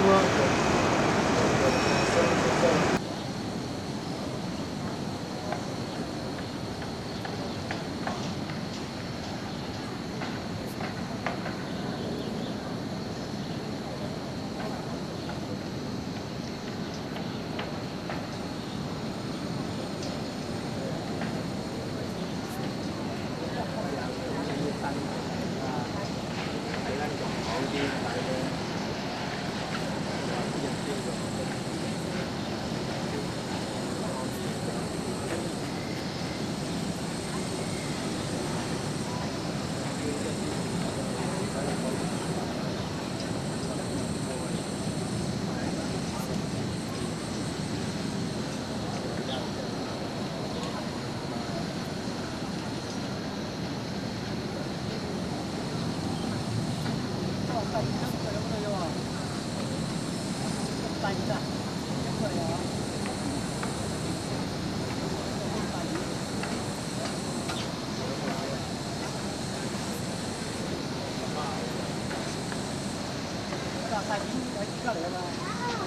work 在你，在你家来吗？